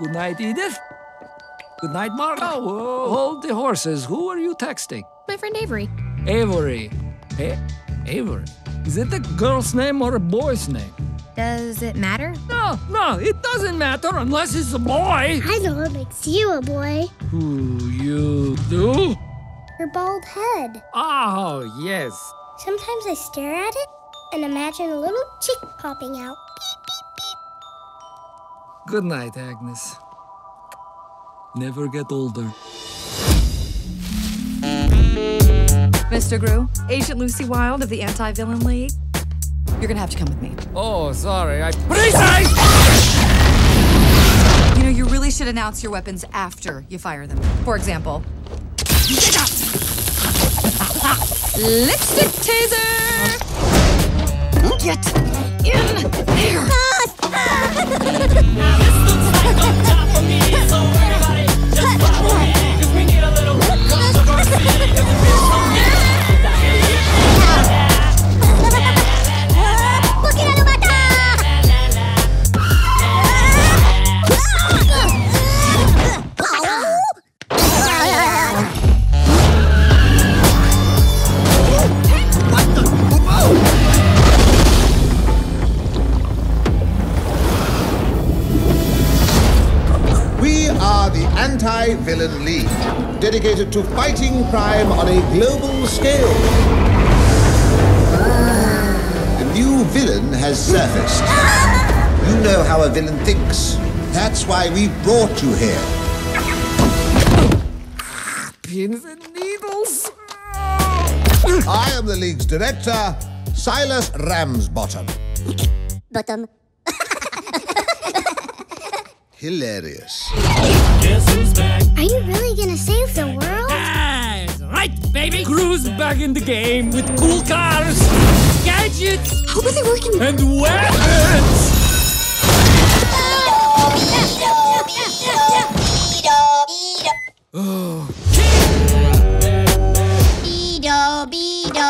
Good night, Edith. Good night, Margot. Oh, whoa, hold the horses. Who are you texting? My friend Avery. Avery. Hey, Avery. Is it a girl's name or a boy's name? Does it matter? No, no, it doesn't matter unless it's a boy. I know what makes you a boy. Who you do? Your bald head. Oh, yes. Sometimes I stare at it and imagine a little chick popping out. Good night, Agnes. Never get older. Mr. Gru, Agent Lucy Wilde of the Anti Villain League. You're gonna have to come with me. Oh, sorry. I precise. You know, you really should announce your weapons after you fire them. For example, lipstick taser! Get are the Anti Villain League, dedicated to fighting crime on a global scale. A new villain has surfaced. You know how a villain thinks. That's why we brought you here. Pins and needles. I am the League's director, Silas Ramsbottom. Bottom. Hilarious. Are you really gonna save the world? That's right, baby. Gru's back in the game with cool cars, gadgets, How was it working? and weapons. Beedo, beedo,